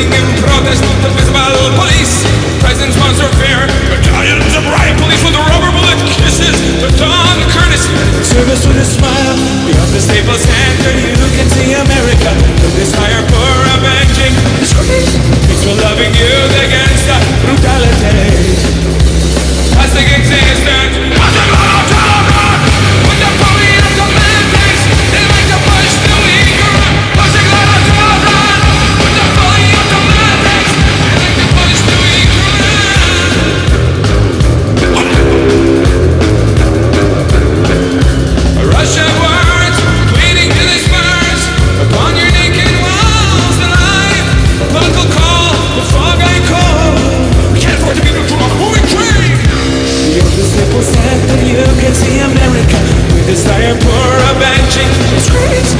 Singing protest to the visible police. presence, once were fair, but desire for avenging. Screams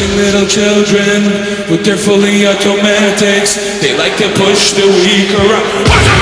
Pushing little children with their fully automatics. They like to push the weak around